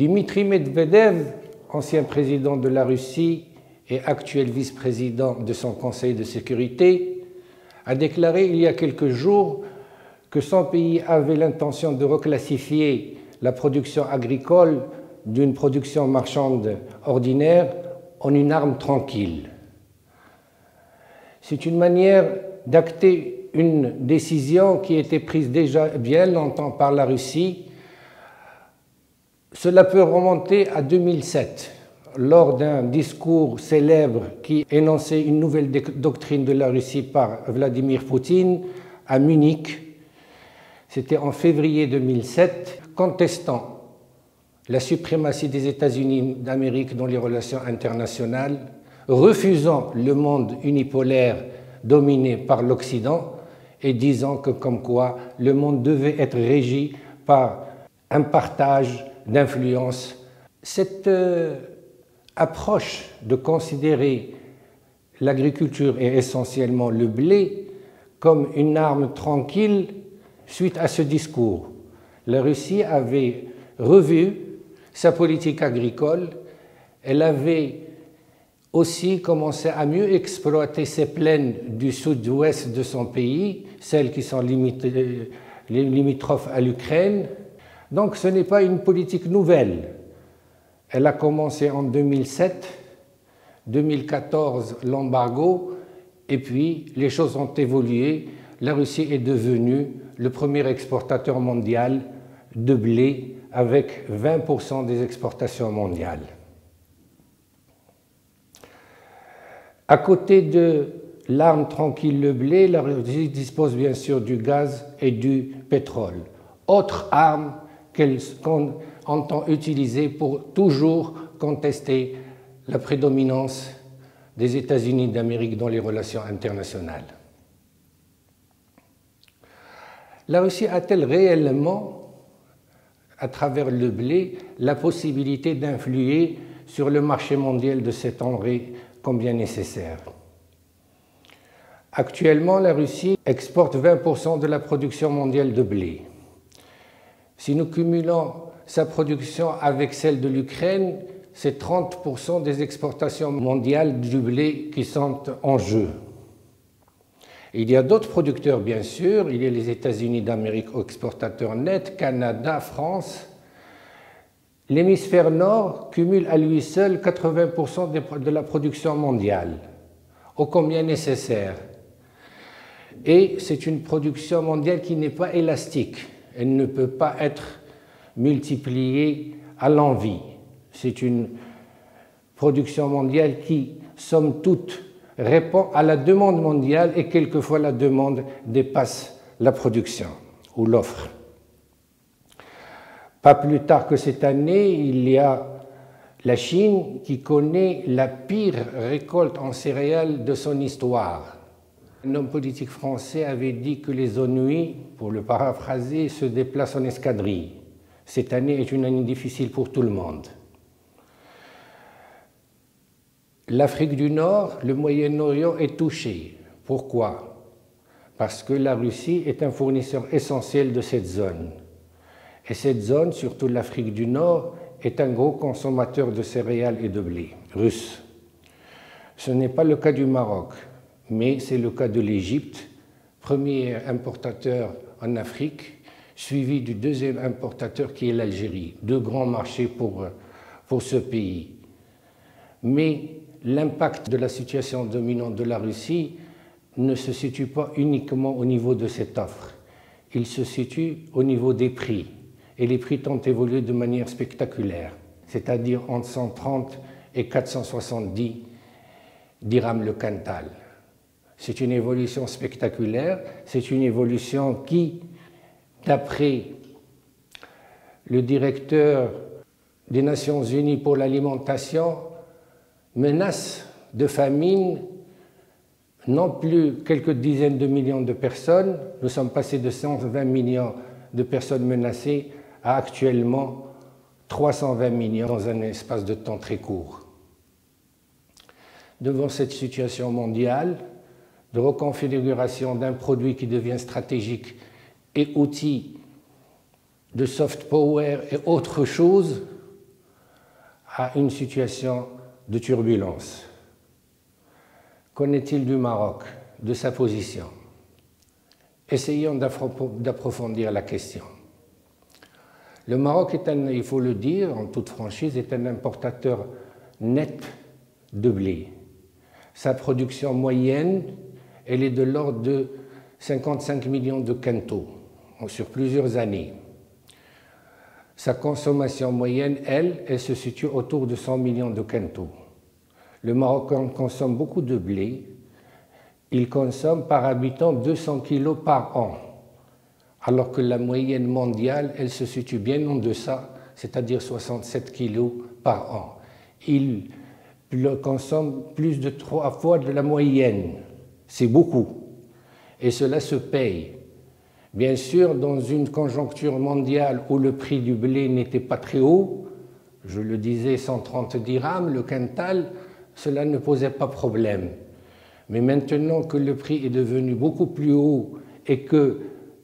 Dimitri Medvedev, ancien président de la Russie et actuel vice-président de son Conseil de sécurité, a déclaré il y a quelques jours que son pays avait l'intention de reclassifier la production agricole d'une production marchande ordinaire en une arme tranquille. C'est une manière d'acter une décision qui a été prise déjà bien longtemps par la Russie. Cela peut remonter à 2007, lors d'un discours célèbre qui énonçait une nouvelle doctrine de la Russie par Vladimir Poutine à Munich. C'était en février 2007, contestant la suprématie des États-Unis d'Amérique dans les relations internationales, refusant le monde unipolaire dominé par l'Occident et disant que comme quoi le monde devait être régi par un partage d'influence. Cette euh, approche de considérer l'agriculture et essentiellement le blé comme une arme tranquille suite à ce discours. La Russie avait revu sa politique agricole, elle avait aussi commencé à mieux exploiter ces plaines du sud-ouest de son pays, celles qui sont limitrophes à l'Ukraine. Donc ce n'est pas une politique nouvelle. Elle a commencé en 2007, 2014 l'embargo, et puis les choses ont évolué. La Russie est devenue le premier exportateur mondial de blé avec 20% des exportations mondiales. À côté de l'arme tranquille, le blé, la Russie dispose bien sûr du gaz et du pétrole. Autre arme qu'on entend utiliser pour toujours contester la prédominance des États-Unis d'Amérique dans les relations internationales. La Russie a-t-elle réellement à travers le blé la possibilité d'influer sur le marché mondial de cet engrais combien nécessaire. Actuellement, la Russie exporte 20% de la production mondiale de blé. Si nous cumulons sa production avec celle de l'Ukraine, c'est 30% des exportations mondiales du blé qui sont en jeu. Il y a d'autres producteurs, bien sûr. Il y a les États-Unis d'Amérique, exportateurs nets, Canada, France. L'hémisphère nord cumule à lui seul 80% de la production mondiale, ô combien nécessaire. Et c'est une production mondiale qui n'est pas élastique. Elle ne peut pas être multipliée à l'envie. C'est une production mondiale qui, somme toute, répond à la demande mondiale et quelquefois la demande dépasse la production ou l'offre. Pas plus tard que cette année, il y a la Chine qui connaît la pire récolte en céréales de son histoire. Un homme politique français avait dit que les ennuis, pour le paraphraser, se déplacent en escadrille. Cette année est une année difficile pour tout le monde. L'Afrique du Nord, le Moyen-Orient est touché. Pourquoi? Parce que la Russie est un fournisseur essentiel de cette zone. Et cette zone, surtout l'Afrique du Nord, est un gros consommateur de céréales et de blé russe. Ce n'est pas le cas du Maroc, mais c'est le cas de l'Égypte, premier importateur en Afrique, suivi du deuxième importateur qui est l'Algérie. Deux grands marchés pour, pour ce pays. Mais l'impact de la situation dominante de la Russie ne se situe pas uniquement au niveau de cette offre, il se situe au niveau des prix. Et les prix ont évolué de manière spectaculaire, c'est-à-dire entre 130 et 470 dirhams le quintal. C'est une évolution spectaculaire, c'est une évolution qui, d'après le directeur des Nations Unies pour l'alimentation, menace de famine non plus quelques dizaines de millions de personnes, nous sommes passés de 120 millions de personnes menacées à actuellement 320 millions dans un espace de temps très court. Devant cette situation mondiale, de reconfiguration d'un produit qui devient stratégique et outil de soft power et autre chose à une situation de turbulence. Qu'en est-il du Maroc, de sa position? Essayons d'approfondir la question. Le Maroc est un, il faut le dire en toute franchise, est un importateur net de blé. Sa production moyenne, elle est de l'ordre de 55 millions de quintaux sur plusieurs années. Sa consommation moyenne, elle, elle se situe autour de 100 millions de quintaux. Le Maroc consomme beaucoup de blé. Il consomme par habitant 200 kilos par an, alors que la moyenne mondiale, elle se situe bien en deçà, c'est-à-dire 67 kilos par an. Il consomme plus de trois fois de la moyenne. C'est beaucoup. Et cela se paye. Bien sûr, dans une conjoncture mondiale où le prix du blé n'était pas très haut, je le disais 130 dirhams, le quintal, cela ne posait pas problème. Mais maintenant que le prix est devenu beaucoup plus haut et que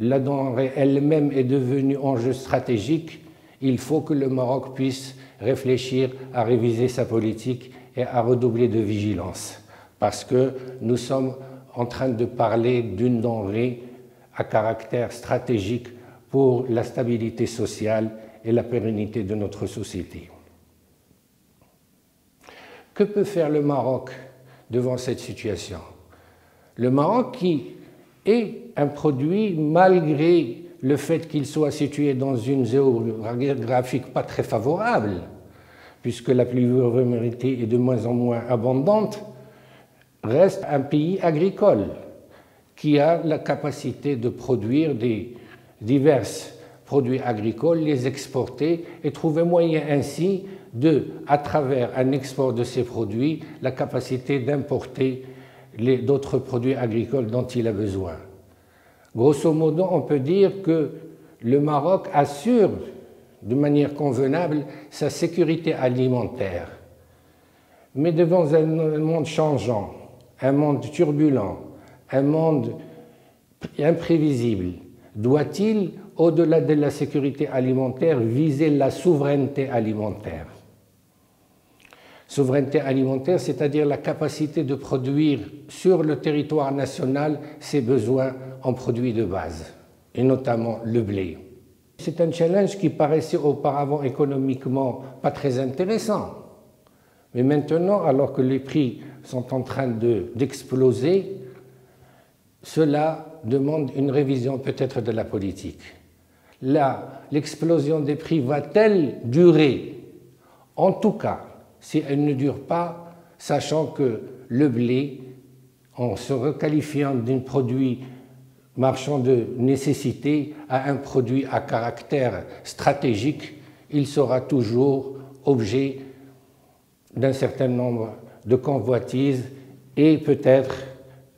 la denrée elle-même est devenue enjeu stratégique, il faut que le Maroc puisse réfléchir à réviser sa politique et à redoubler de vigilance, parce que nous sommes en train de parler d'une denrée à caractère stratégique pour la stabilité sociale et la pérennité de notre société. Que peut faire le Maroc devant cette situation? Le Maroc qui est un produit, malgré le fait qu'il soit situé dans une zone géographique pas très favorable, puisque la pluviométrie est de moins en moins abondante, reste un pays agricole qui a la capacité de produire divers produits agricoles, les exporter et trouver moyen ainsi de, à travers un export de ces produits, la capacité d'importer d'autres produits agricoles dont il a besoin. Grosso modo, on peut dire que le Maroc assure de manière convenable sa sécurité alimentaire. Mais devant un monde changeant, un monde turbulent, un monde imprévisible doit-il, au-delà de la sécurité alimentaire, viser la souveraineté alimentaire? Souveraineté alimentaire, c'est-à-dire la capacité de produire sur le territoire national ses besoins en produits de base, et notamment le blé. C'est un challenge qui paraissait auparavant économiquement pas très intéressant. Mais maintenant, alors que les prix sont en train d'exploser, cela demande une révision peut-être de la politique. Là, l'explosion des prix va-t-elle durer? En tout cas, si elle ne dure pas, sachant que le blé, en se requalifiant d'un produit marchand de nécessité à un produit à caractère stratégique, il sera toujours objet d'un certain nombre de convoitises et peut-être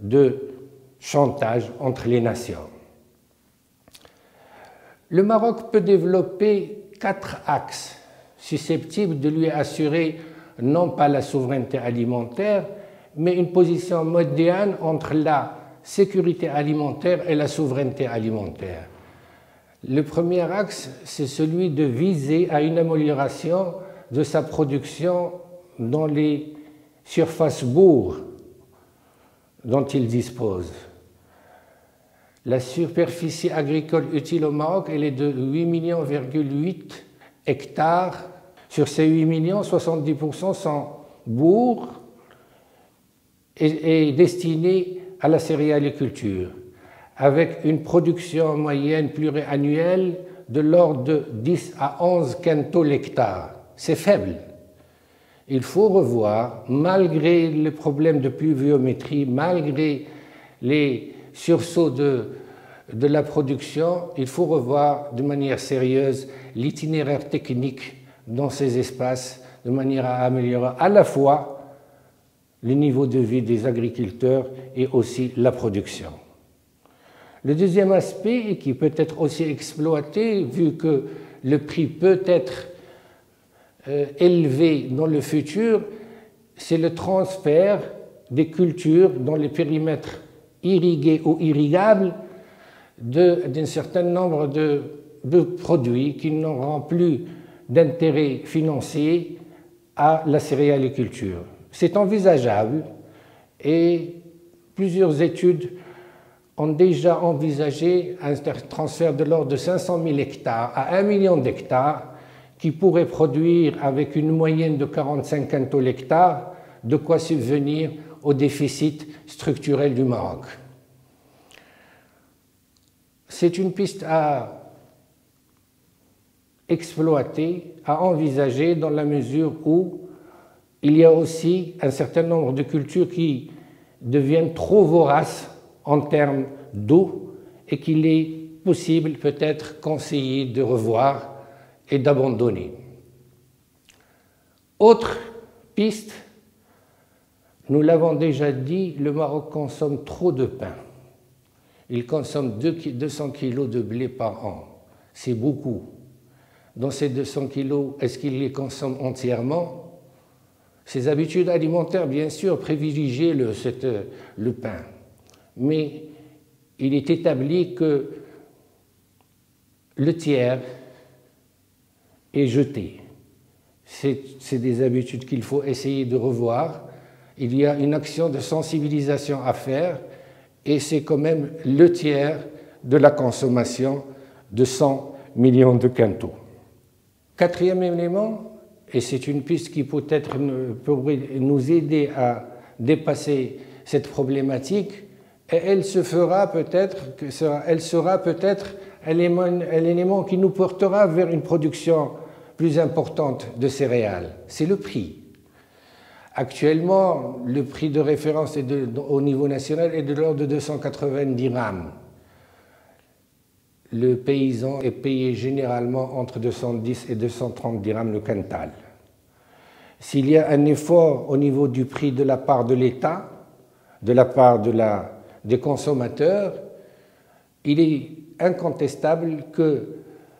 de chantage entre les nations. Le Maroc peut développer quatre axes susceptibles de lui assurer non pas la souveraineté alimentaire, mais une position moderne entre la sécurité alimentaire et la souveraineté alimentaire. Le premier axe, c'est celui de viser à une amélioration de sa production dans les surfaces bourgs dont il dispose. La superficie agricole utile au Maroc elle est de 8,8 millions hectares. Sur ces 8 millions, 70% sont bourgs et, destinés à la céréaliculture, avec une production moyenne pluriannuelle de l'ordre de 10 à 11 quintaux l'hectare. C'est faible. Il faut revoir, malgré les problèmes de pluviométrie, malgré les sursaut de, de la production, il faut revoir de manière sérieuse l'itinéraire technique dans ces espaces, de manière à améliorer à la fois le niveau de vie des agriculteurs et aussi la production. Le deuxième aspect, qui peut être aussi exploité, vu que le prix peut être euh, élevé dans le futur, c'est le transfert des cultures dans les périmètres irrigué ou irrigable d'un certain nombre de, de produits qui n'auront plus d'intérêt financier à la céréaliculture. C'est envisageable et plusieurs études ont déjà envisagé un transfert de l'ordre de 500 000 hectares à 1 million d'hectares qui pourrait produire avec une moyenne de 45 quintaux l'hectare de quoi subvenir au déficit structurel du Maroc. C'est une piste à exploiter, à envisager dans la mesure où il y a aussi un certain nombre de cultures qui deviennent trop voraces en termes d'eau et qu'il est possible peut-être conseillé de revoir et d'abandonner. Autre piste, nous l'avons déjà dit, le Maroc consomme trop de pain. Il consomme 200 kg de blé par an. C'est beaucoup. Dans ces 200 kg, est-ce qu'il les consomme entièrement? Ses habitudes alimentaires, bien sûr, privilégient le, le pain. Mais il est établi que le tiers est jeté. C'est des habitudes qu'il faut essayer de revoir. Il y a une action de sensibilisation à faire et c'est quand même le tiers de la consommation de 100 millions de quintaux. Quatrième élément, et c'est une piste qui peut-être pourrait nous aider à dépasser cette problématique, elle se fera peut-être, elle sera peut-être un élément qui nous portera vers une production plus importante de céréales, c'est le prix. Actuellement, le prix de référence au niveau national est de l'ordre de 290 dirhams. Le paysan est payé généralement entre 210 et 230 dirhams le quintal. S'il y a un effort au niveau du prix de la part de l'État, de la part de la, des consommateurs, il est incontestable que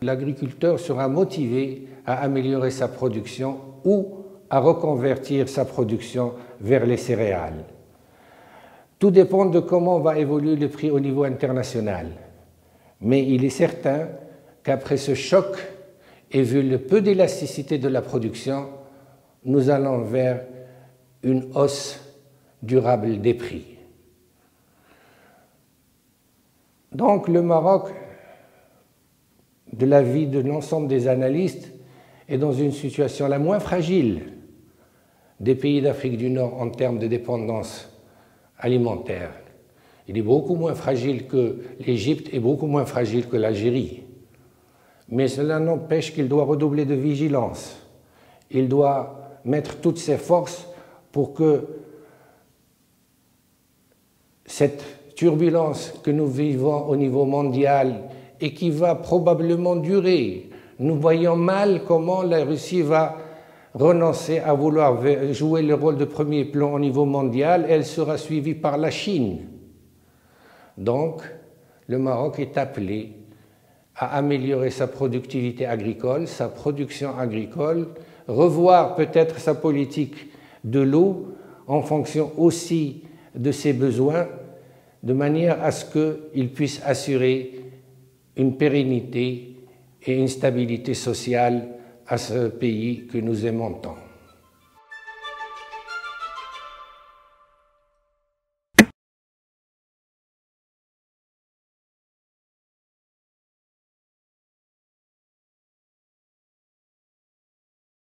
l'agriculteur sera motivé à améliorer sa production ou à reconvertir sa production vers les céréales. Tout dépend de comment va évoluer le prix au niveau international. Mais il est certain qu'après ce choc, et vu le peu d'élasticité de la production, nous allons vers une hausse durable des prix. Donc le Maroc, de l'avis de l'ensemble des analystes, est dans une situation la moins fragile des pays d'Afrique du Nord en termes de dépendance alimentaire. Il est beaucoup moins fragile que l'Égypte et beaucoup moins fragile que l'Algérie. Mais cela n'empêche qu'il doit redoubler de vigilance. Il doit mettre toutes ses forces pour que cette turbulence que nous vivons au niveau mondial et qui va probablement durer nous voyons mal comment la Russie va renoncer à vouloir jouer le rôle de premier plan au niveau mondial. Elle sera suivie par la Chine. Donc, le Maroc est appelé à améliorer sa productivité agricole, sa production agricole, revoir peut-être sa politique de l'eau en fonction aussi de ses besoins, de manière à ce qu'il puisse assurer une pérennité et une stabilité sociale à ce pays que nous aimons tant.